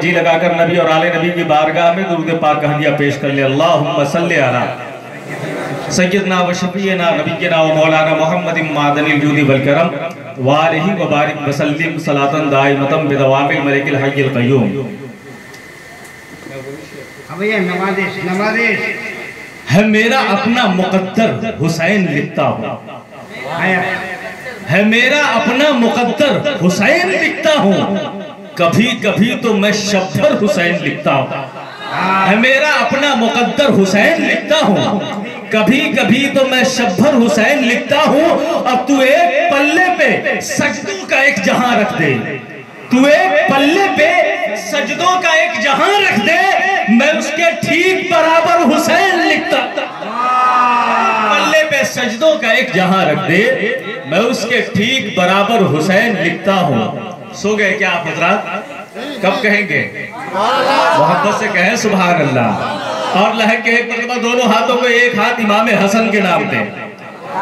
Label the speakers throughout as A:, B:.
A: جی لگا کر نبی اور آل نبی کی بارگاہ میں درود پاک کا ہدیہ پیش کر لے اللہم صلی علی سیدنا و شفیعنا نبینا و مولانا محمد معدن الجود والکرم وآلہ و بارک وسلم صلاة دائمتا بدوام الملک الحی القیوم۔
B: ابھی نمازش نمازش۔
C: ہے میرا اپنا مقدر حسین لکھتا ہوں۔ ہے میرا اپنا مقدر حسین لکھتا ہوں۔ کبھی کبھی تو میں شبھر حسین لکھتا ہوں۔ میرا اپنا مقدر حسین لکھتا ہوں۔ کبھی کبھی تو میں شبھر حسین لکھتا ہوں۔ اب تو ایک پلے پہ سجدوں کا ایک جہاں رکھ دے۔ تو ایک پلے پہ سجدوں کا ایک جہاں رکھ دے۔ میں اس کے ٹھیک برابر حسین لکھتا۔ پلے پہ سجدوں کا ایک جہاں رکھ دے۔ میں اس کے ٹھیک برابر حسین لکھتا ہوں۔ سو گئے کیا آپ حضرات؟ کب کہیں گے؟ محبت سے کہیں سبحان اللہ اور لہک کے ایک مرتبہ دونوں ہاتھوں کو ایک ہاتھ امام حسن کے نام پہ،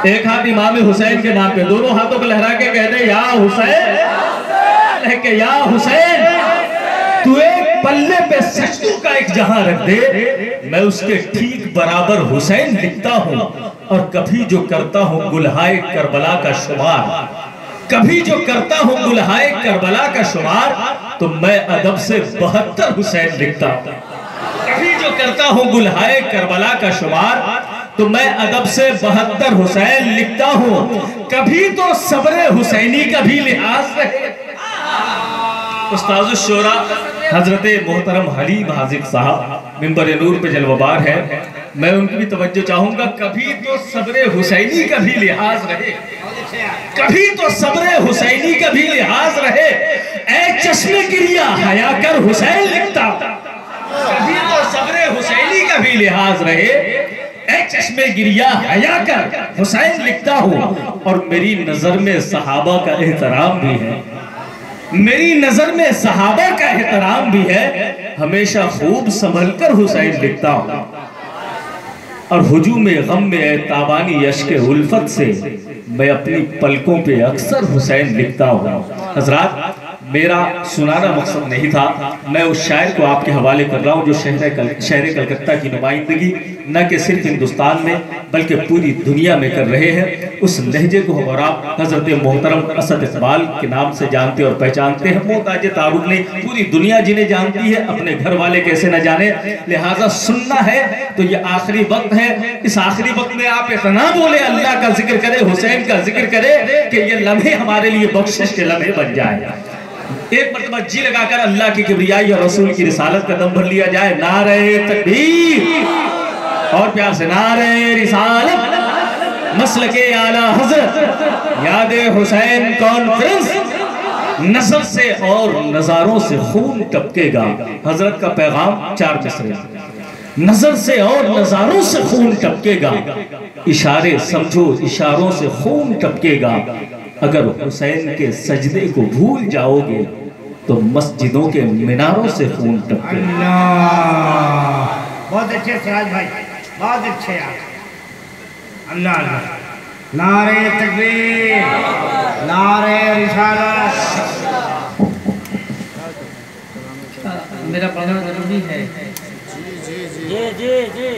C: ایک ہاتھ امام حسین کے نام پہ۔ دونوں ہاتھوں کو لہرا کے کہہ دے یا حسین لہک کے یا حسین۔ تو ایک پلے پہ سجدوں کا ایک جہاں رکھ دے، میں اس کے ٹھیک برابر حسین لکھتا ہوں۔ اور کبھی جو کرتا ہوں، گلہائے کربلا کا شمار۔ کبھی جو کرتا ہوں گلہائے کربلا کا شمار، تو میں ادب سے بہتر حسین لکھتا ہوں۔ کبھی جو کرتا ہوں گلہائے کربلا کا شمار، تو میں ادب سے بہتر حسین لکھتا ہوں۔ کبھی تو صبر حسینی کا بھی لحاظ رہے۔ استاذ الشورا، حضرت محترم حلیم حاضق صاحب ممبر نور پہ جلوہ بار ہے میں ان کی بھی توجہ چاہوں گا، کبھی تو صبر حسینی کا بھی لحاظ رہے۔ کبھی تو صبر حسینی کا بھی لحاظ رہے۔ اے چشم گریا حیا کر حسین لکھتا۔ کبھی تو صبر حسینی کا بھی لحاظ رہے۔ اے چشم گریا حیا کر حسین لکھتا ہوں۔ اور میری نظر میں صحابہ کا احترام بھی ہے۔ میری نظر میں صحابہ کا احترام بھی ہے۔ ہمیشہ خوب سنبھل کر حسین لکھتا ہوں۔ اور ہجوم غم میں اے تابانی یشک الفت سے، میں اپنی پلکوں پہ اکثر حسین لکھتا ہوں۔ حضرات میرا سنانا مقصد نہیں تھا، میں اس شاعر کو آپ کے حوالے کر رہا ہوں جو شہر شہر کلکتہ کی نمائندگی نہ کہ صرف ہندوستان میں، بلکہ پوری دنیا میں کر رہے ہیں۔ اس لہجے کو اور آپ، حضرت محترم اسد اقبال کے نام سے جانتے اور پہچانتے ہیں۔ محتاج تعارف نہیں پوری دنیا جنہیں جانتی ہے، اپنے گھر والے کیسے نہ جانے۔ لہٰذا سننا ہے تو یہ آخری وقت ہے۔ اس آخری وقت میں آپ اتنا بولے اللہ کا ذکر کرے، حسین کا ذکر کرے کہ یہ لمحے ہمارے لیے بخشش کے لمحے بن جائے ایک مرتبہ جی لگا کر اللہ کی کبریائی اور رسول کی رسالت کا دم بھر لیا جائے۔ نعرہ تکبیر۔ اور پیار سے نعرہ رسالت۔ مسلک اعلی حضرت۔ یاد حسین کانفرنس نظر سے اور نظاروں سے خون ٹپکے گا۔ حضرت کا پیغام چار مصرے نظر سے اور نظاروں سے خون ٹپکے گا۔ اشارے سمجھو، اشاروں سے خون ٹپکے گا۔ اگر حسین کے سجدے کو بھول جاؤ گے تو مسجدوں کے مناروں سے خون ٹپکے گا
B: اللہ۔ بہت اچھے سراج بھائی بہت اچھے آپ اللہ اللہ۔ نعرہ تکبیر نعرہ رسالت۔
D: میرا پڑھنا ضروری ہے۔ جی جی جی۔